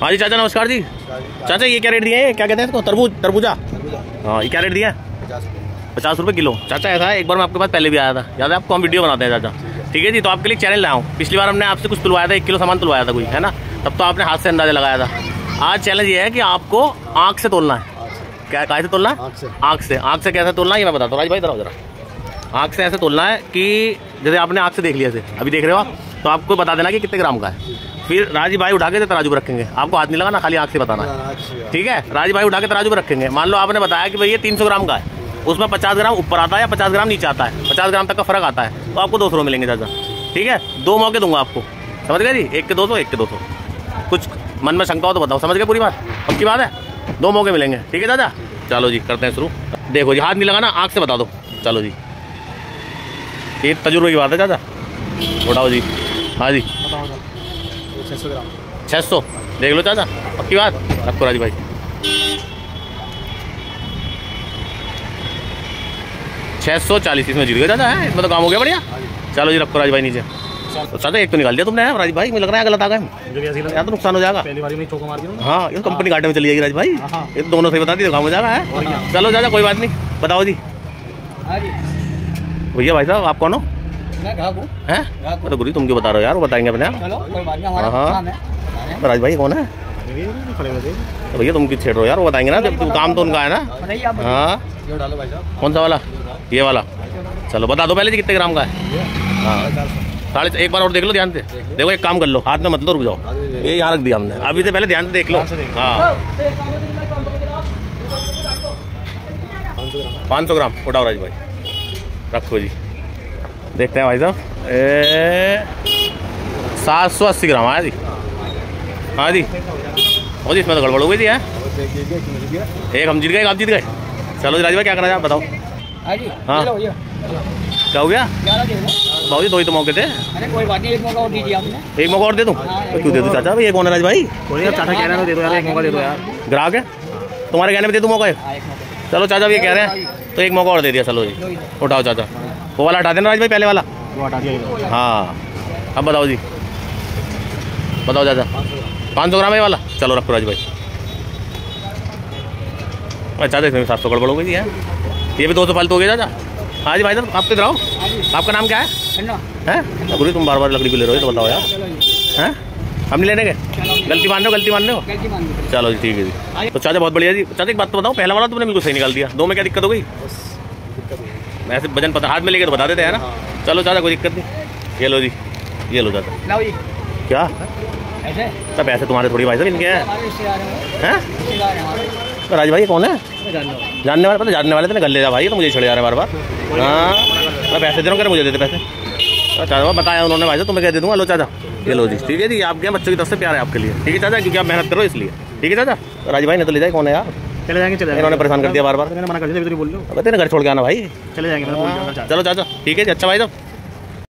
हाँ जी चाचा नमस्कार जी। चाचा ये क्या रेट दिए हैं? क्या कहते हैं इसको? तरबूज तरबूजा? हाँ ये क्या रेट दिया है? पचास रुपये किलो। चाचा ऐसा है एक बार मैं आपके पास पहले भी आया था। याद है आपको हम वीडियो बनाते हैं चाचा। ठीक है जी तो आपके लिए चैनल लाया हूँ। पिछली बार हमने आपसे कुछ तुलवाया था एक किलो सामान तुलवाया था कोई है ना? तब तो आपने हाथ से अंदाज़ा लगाया था। आज चैलेंज ये है कि आपको आँख से तोलना है। क्या कहाँ से तोलना है? आँख से। आँख से। कैसे तोलना है ये मैं बताता हूँ। राज भाई इधर जरा। आँख से ऐसे तोलना है कि जैसे आपने आँख से देख लिया ऐसे अभी देख रहे हो आप? तो आपको बता देना कि कितने ग्राम का है। फिर राज़ी भाई उठा के तराजू पे रखेंगे। आपको हाथ नहीं लगाना खाली आँख से बताना है। ठीक है? राज भाई उठा के तराजू पे रखेंगे। मान लो आपने बताया कि भाई ये तीन सौ ग्राम का है। उसमें पचास ग्राम ऊपर आता है या पचास ग्राम नीचे आता है? पचास ग्राम तक का फ़र्क आता है। तो आपको दो सौ मिलेंगे चाचा। ठीक है? दो मौके दूँगा आपको। समझ गए जी? एक के दो सौ एक के दो सौ। कुछ मन में शंका हो तो बताओ। समझ गए पूरी बात? पक्की बात है? दो मौके मिलेंगे। ठीक है चाचा? चलो जी करते हैं शुरू। देखो जी हाथ नहीं लगाना आँख से बता दो। चलो जी। ये तजुर्बे की बात है चाचा। उठाओ जी। हाँ जी। छः सौ ग्राम। छः सौ? देख लो चाचा पक्की बात? रखो राज़ी भाई। छः सौ चालीस इसमें जीत गए चाचा है? इसमें तो काम हो गया बढ़िया। चलो जी रखो राज भाई नीचे। तो चाचा एक तो निकाल दिया तुमने यार राज भाई? मुझे लग रहा है गलत आ गए। यार तो नुकसान हो जाएगा। पहली बार में चौका मार दिया हाँ ये तो कंपनी घाटे में चली जाएगी राज भाई। हाँ। ये तो दोनों से बता दी तो काम हो जाएगा है? चलो चाचा कोई बात नहीं बताओ जी। भैया भाई साहब आप कौन हो? हूँ हैं। ग्राहक तो गुरी तुम क्यों बता रहे हो यार? वो बताएँगे अपने आप। चलो कोई बात नहीं हमारा हाँ, हाँ। है। राज भाई कौन है? तो भैया तुम क्यों छेड़ रहे हो यार? वो बताएँगे ना जब तुम काम तो उनका है ना। हाँ। ये डालो भाई साहब। कौन सा वाला? ये वाला। चलो बता दो पहले जी कितने ग्राम का है? हाँ। साढ़े एक बार और देख लो ध्यान से। देखो एक काम कर लो हाथ में मत लो रुक जाओ। ये यहाँ रख दिया हमने। अभी से पहले ध्यान से देख लो। हाँ। पाँच सौ ग्राम। उठाओ राज भाई। रखो जी। देखते हैं भाई साहब। ए सात सौ अस्सी ग्राम आया जी। हाँ जी। हो जी इसमें तो गड़बड़ हो गई थी है। एक हम जीत गए एक आप जीत गए। चलो जी राज भाई क्या करना है बताओ। हाँ हाँ। क्या हो गया? दो जी दो ही तो मौके थे। अरे कोई बात नहीं एक मौका और दीजिए आपने। एक मौका और दे दूँ? तो क्यों दे दूँ चाचा? भाई एक कौन है राज भाई? चाचा कह रहे हैं दे दो यार एक मौका दे दो यार। ग्राहक है? तुम्हारे कहने पे दे दूँ मौका? एक हाँ चलो चाचा भी कह रहे हैं। तो एक मौका और दे दिया चलो जी। उठाओ चाचा। वो वाला हटा देना राज भाई पहले वाला। वो हटा दिया हाँ। अब बताओ जी। बताओ चाचा। पाँच सौ ग्राम है वाला। चलो रखो राज भाई। चाचा इसमें सात सौ गड़बड़ हो गई है ये भी दो सौ फालतू हो गया चाचा। हाँ जी भाई साहब आप किधर आओ। आपका नाम क्या है? हैं? गुरु तुम बार बार लकड़ी को ले रहे हो तो बताओ यार। हैं? हम नहीं लेने गए? गलती मान रहे हो गलती मान रहे हो? चलो जी ठीक है जी। तो चाचा बहुत बढ़िया जी। चाचा एक बात तो बताओ पहला वाला तुमने बिल्कुल सही निकाल दिया। दो में क्या दिक्कत हो गई? ऐसे वज़न पता हाथ में लेके तो बता देते हैं ना? चलो चाचा कोई दिक्कत नहीं। ये लो जी ये लो चाचा। लाओ जी। क्या? ऐसे? सब ऐसे तुम्हारे थोड़ी भाई साहब इनके हैं। हैं हैं? हैं तो राज भाई कौन है? जानने वाले पता जानने वाले थे गले जा भाई तो मुझे छड़े जा रहे हैं बार बार हाँ। मैं पैसे दे रहा हूँ कह मुझे देते पैसे। चाचा बताया उन्होंने भाई साहब तुम्हें कह दे दूँगा। लो चाचा। ये लो जी। ठीक है जी आपके बच्चों की तरफ़ से प्यार है आपके लिए। ठीक है चाचा क्योंकि आप मेहनत करो इसलिए। ठीक है चाचा। राज भाई ने तो ले जाए कौन है यार? चले जाएँगे चले जाएँगे। इन्होंने परेशान कर दिया बार बार मैंने मना कर दिया तो बोल लो अब तेरे घर छोड़ के आना भाई। चले जाएँगे चलो चाचा ठीक है अच्छा भाई साहब।